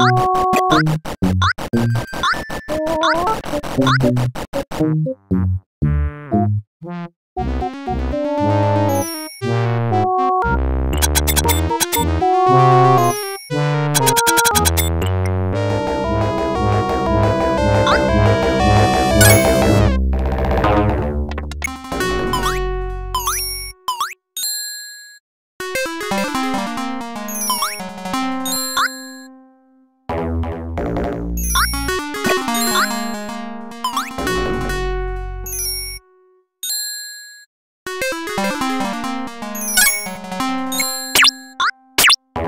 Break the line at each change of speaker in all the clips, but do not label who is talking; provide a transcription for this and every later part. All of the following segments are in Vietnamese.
What?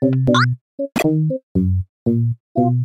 Thank you.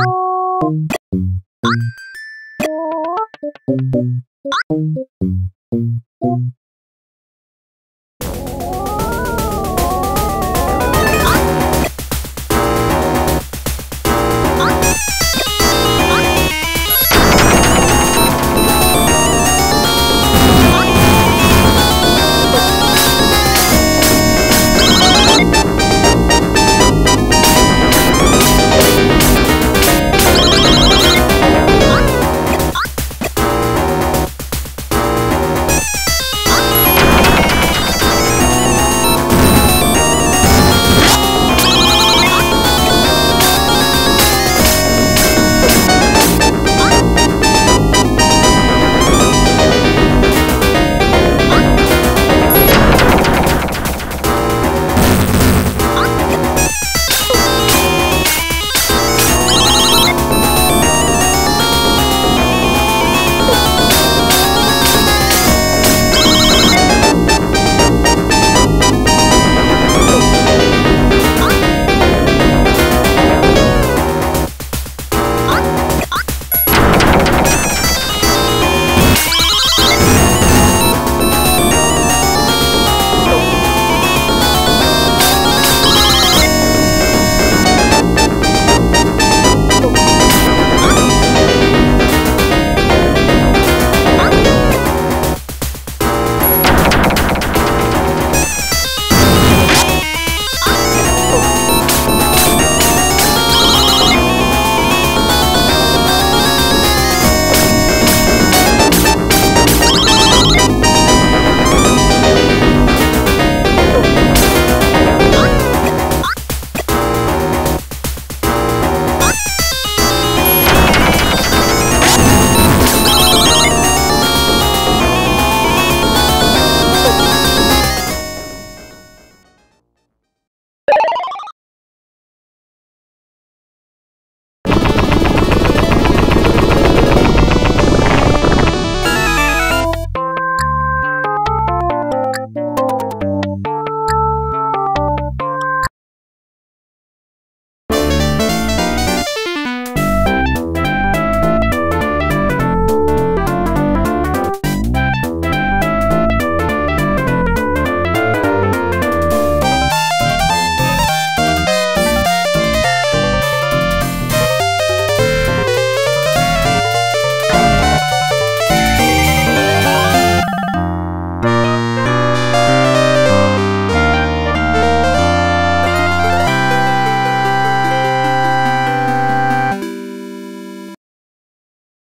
Thank you.